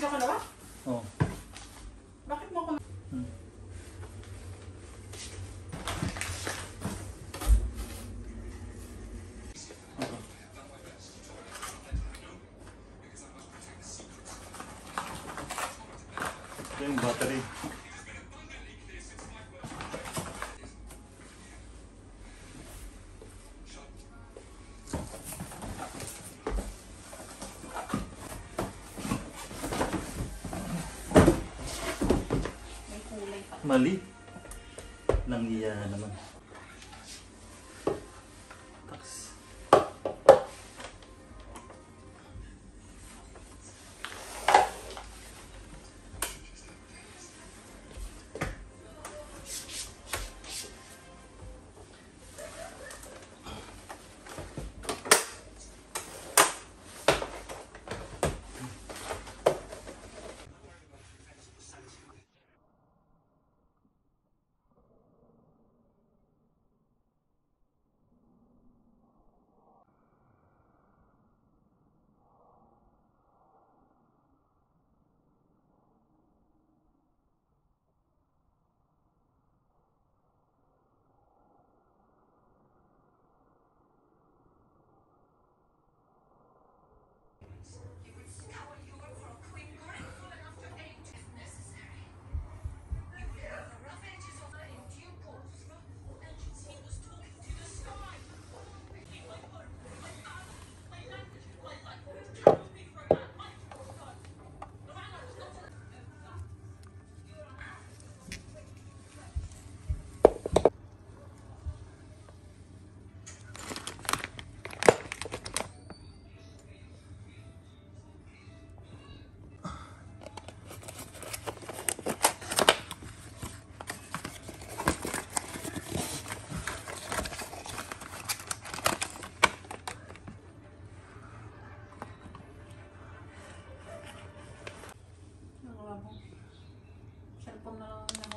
Oh. Bakit mo ako Hmm. Ito yung battery. Mali. Nang iya naman. Panginoon ng